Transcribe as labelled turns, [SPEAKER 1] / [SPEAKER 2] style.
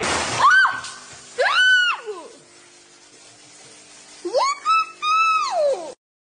[SPEAKER 1] Yeah.